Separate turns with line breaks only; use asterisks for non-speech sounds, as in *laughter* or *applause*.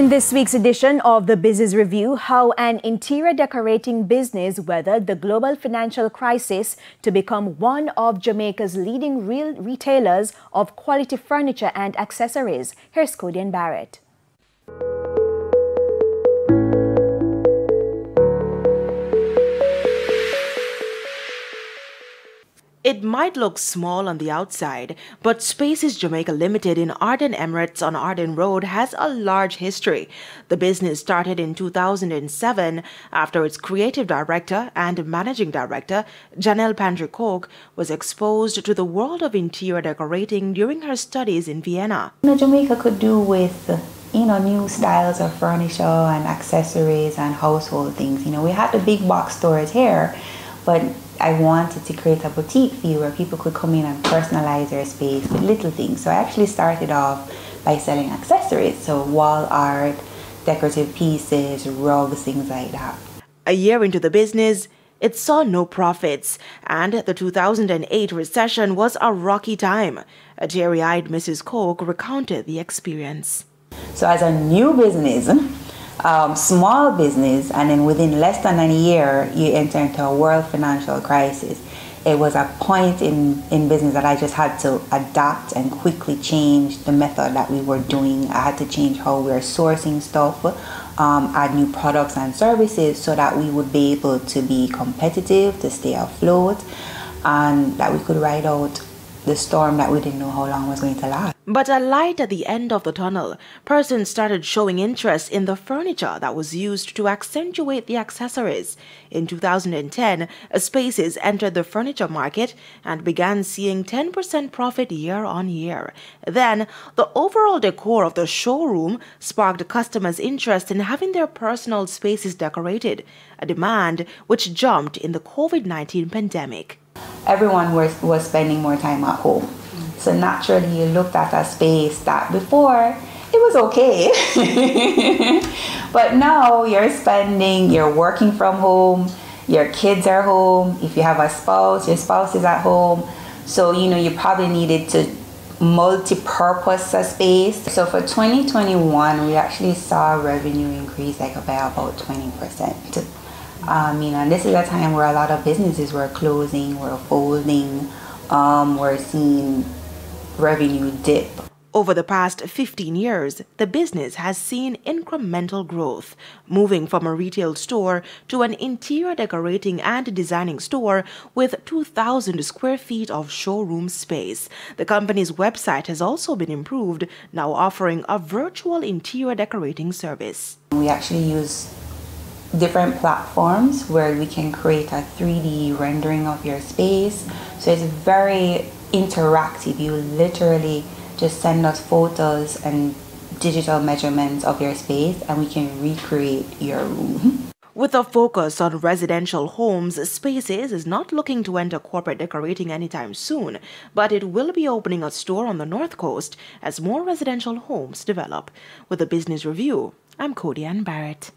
In this week's edition of the Business Review, how an interior decorating business weathered the global financial crisis to become one of Jamaica's leading real retailers of quality furniture and accessories. Here's Cody Barrett.
It might look small on the outside, but Spaces Jamaica Limited in Arden Emirates on Arden Road has a large history. The business started in 2007 after its creative director and managing director, Janelle Pantry was exposed to the world of interior decorating during her studies in Vienna.
You know, Jamaica could do with you know, new styles of furniture and accessories and household things. You know, we had the big box stores here, but I wanted to create a boutique feel where people could come in and personalize their space with little things. So I actually started off by selling accessories, so wall art, decorative pieces, rugs, things like that.
A year into the business, it saw no profits, and the 2008 recession was a rocky time. A teary eyed Mrs. Coke recounted the experience.
So, as a new business, um, small business, and then within less than a year, you enter into a world financial crisis. It was a point in, in business that I just had to adapt and quickly change the method that we were doing. I had to change how we were sourcing stuff, um, add new products and services so that we would be able to be competitive, to stay afloat, and that we could ride out the storm that we didn't know how long was going to last.
But a light at the end of the tunnel, persons started showing interest in the furniture that was used to accentuate the accessories. In 2010, Spaces entered the furniture market and began seeing 10% profit year on year. Then, the overall decor of the showroom sparked customers' interest in having their personal spaces decorated, a demand which jumped in the COVID 19 pandemic
everyone was, was spending more time at home. So naturally, you looked at a space that before it was okay. *laughs* but now you're spending, you're working from home, your kids are home. If you have a spouse, your spouse is at home. So, you know, you probably needed to multi-purpose a space. So for 2021, we actually saw revenue increase like by about 20%. Um, you know, and this is a time where a lot of businesses were closing, were folding, um, we're seeing revenue dip.
Over the past 15 years, the business has seen incremental growth, moving from a retail store to an interior decorating and designing store with 2,000 square feet of showroom space. The company's website has also been improved, now offering a virtual interior decorating service.
We actually use different platforms where we can create a 3D rendering of your space. So it's very interactive. You literally just send us photos and digital measurements of your space and we can recreate your room.
With a focus on residential homes, Spaces is not looking to enter corporate decorating anytime soon, but it will be opening a store on the North Coast as more residential homes develop. With a business review, I'm Cody Ann Barrett.